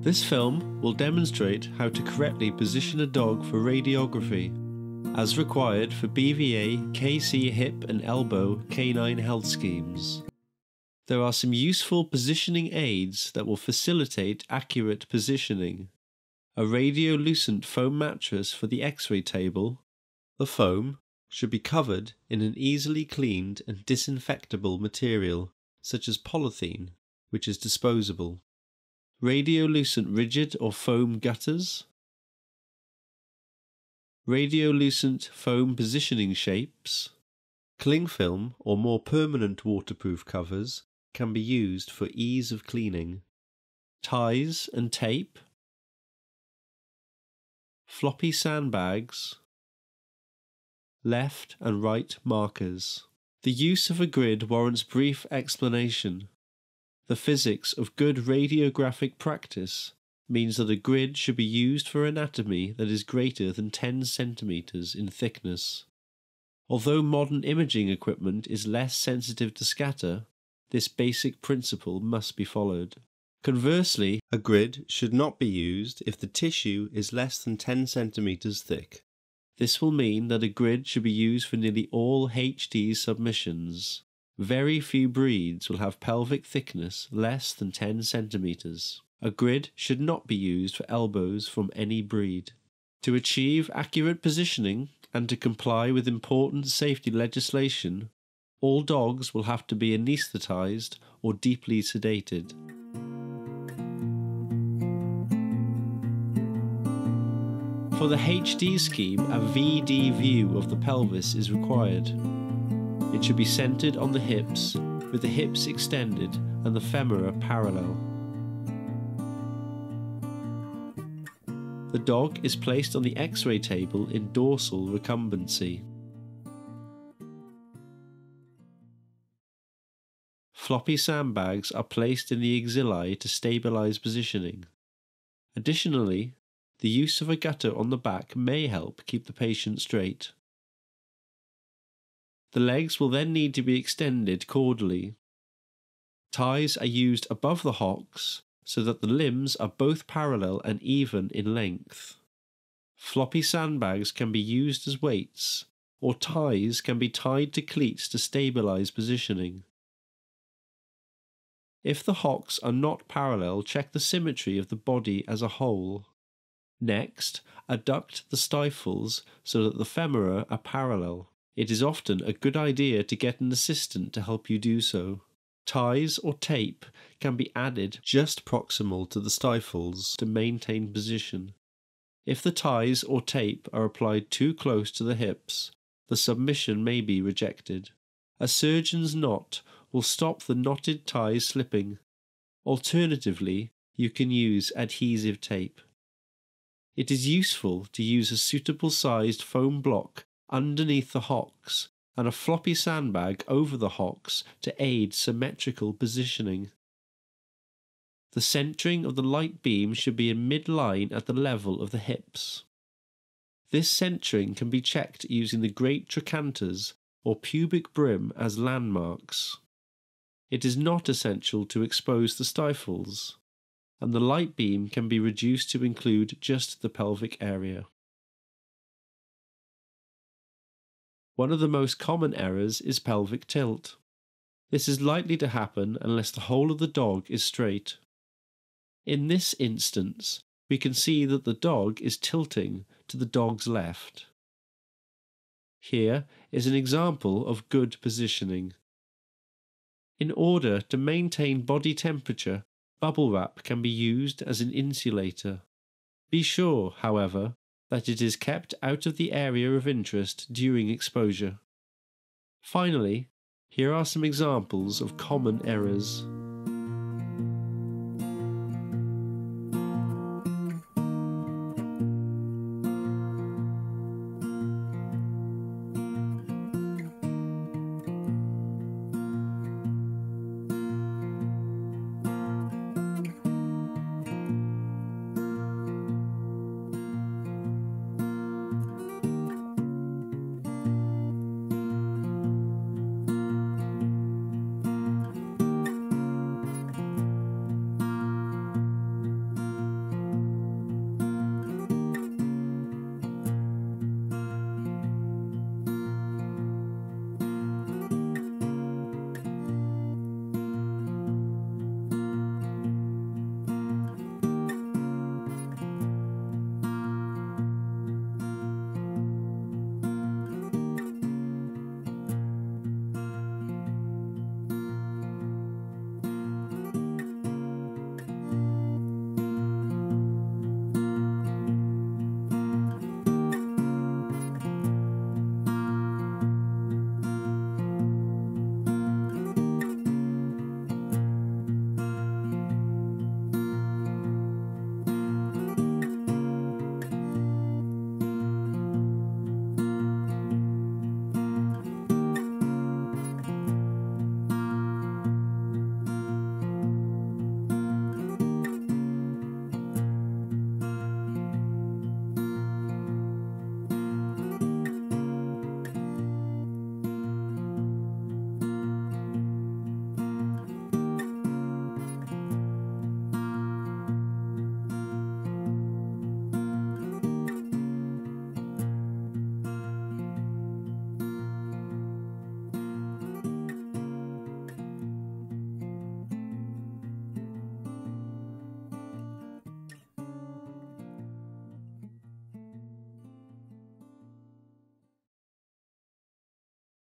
This film will demonstrate how to correctly position a dog for radiography, as required for BVA, KC hip and elbow canine health schemes. There are some useful positioning aids that will facilitate accurate positioning. A radiolucent foam mattress for the x-ray table. The foam should be covered in an easily cleaned and disinfectable material, such as polythene, which is disposable radiolucent rigid or foam gutters, radiolucent foam positioning shapes, cling film or more permanent waterproof covers can be used for ease of cleaning, ties and tape, floppy sandbags, left and right markers. The use of a grid warrants brief explanation. The physics of good radiographic practice means that a grid should be used for anatomy that is greater than 10 centimeters in thickness. Although modern imaging equipment is less sensitive to scatter, this basic principle must be followed. Conversely, a grid should not be used if the tissue is less than 10 centimeters thick. This will mean that a grid should be used for nearly all HD submissions. Very few breeds will have pelvic thickness less than 10 centimeters. A grid should not be used for elbows from any breed. To achieve accurate positioning and to comply with important safety legislation, all dogs will have to be anaesthetized or deeply sedated. For the HD scheme, a VD view of the pelvis is required. It should be centered on the hips, with the hips extended and the femora parallel. The dog is placed on the x ray table in dorsal recumbency. Floppy sandbags are placed in the axillae to stabilize positioning. Additionally, the use of a gutter on the back may help keep the patient straight. The legs will then need to be extended caudally. Ties are used above the hocks so that the limbs are both parallel and even in length. Floppy sandbags can be used as weights, or ties can be tied to cleats to stabilize positioning. If the hocks are not parallel, check the symmetry of the body as a whole. Next, adduct the stifles so that the femora are parallel. It is often a good idea to get an assistant to help you do so. Ties or tape can be added just proximal to the stifles to maintain position. If the ties or tape are applied too close to the hips, the submission may be rejected. A surgeon's knot will stop the knotted ties slipping. Alternatively, you can use adhesive tape. It is useful to use a suitable sized foam block underneath the hocks and a floppy sandbag over the hocks to aid symmetrical positioning. The centering of the light beam should be in midline at the level of the hips. This centering can be checked using the great trochanters or pubic brim as landmarks. It is not essential to expose the stifles, and the light beam can be reduced to include just the pelvic area. One of the most common errors is pelvic tilt. This is likely to happen unless the whole of the dog is straight. In this instance, we can see that the dog is tilting to the dog's left. Here is an example of good positioning. In order to maintain body temperature, bubble wrap can be used as an insulator. Be sure, however, that it is kept out of the area of interest during exposure. Finally, here are some examples of common errors.